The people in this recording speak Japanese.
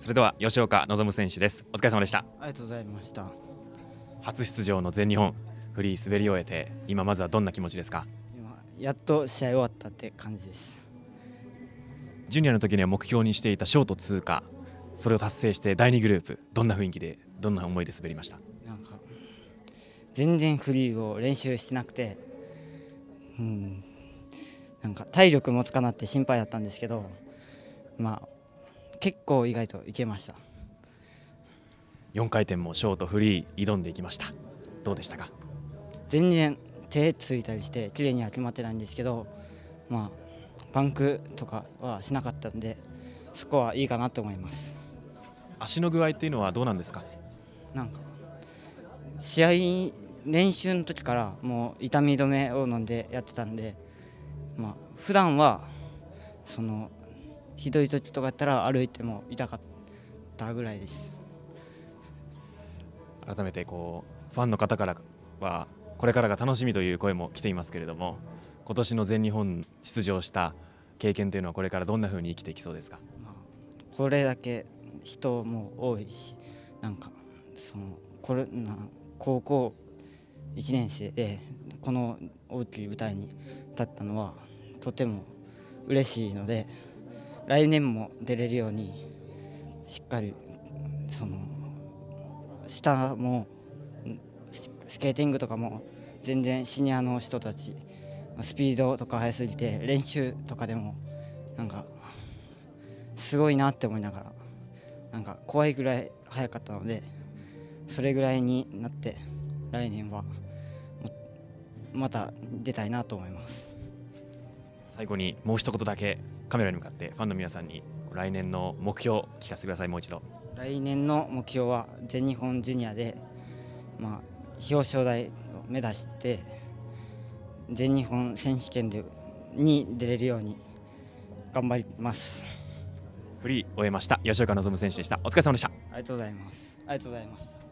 それでは吉岡望選手です。お疲れ様でした。ありがとうございました。初出場の全日本フリー滑り終えて今まずはどんな気持ちですか？今やっと試合終わったって感じです。ジュニアの時には目標にしていたショート通過それを達成して第2グループどんな雰囲気でどんな思いで滑りました？なんか全然フリーを練習してなくてうんなんか体力もつかなって心配だったんですけどまあ結構意外といけました。4回転もショートフリー挑んでいきました。どうでしたか？全然手ついたりして綺麗には決まってないんですけどまあパンクとかはしなかったんでそこはいいかなと思います。足の具合っていうのはどうなんですか？なんか試合練習の時からもう痛み止めを飲んでやってたんでまあ普段はそのひどい時とかやったら歩いても痛かったぐらいです。改めてこうファンの方からはこれからが楽しみという声も来ていますけれども今年の全日本出場した経験というのはこれからどんなふうに生きていきそうですか、まあ、これだけ人も多いしなんかそのこれな高校1年生でこの大きい舞台に立ったのはとても嬉しいので来年も出れるようにしっかりその下もスケーティングとかも全然シニアの人たちスピードとか速すぎて練習とかでもなんかすごいなって思いながらなんか怖いぐらい速かったのでそれぐらいになって来年はまた出たいなと思います。最後にもう一言だけ。カメラに向かってファンの皆さんに来年の目標聞かせてください。もう一度。来年の目標は全日本ジュニアで、まあ、表彰台を目指して全日本選手権でに出れるように頑張ります。フリー終えました。吉岡望選手でした。お疲れ様でした。ありがとうございます。ありがとうございました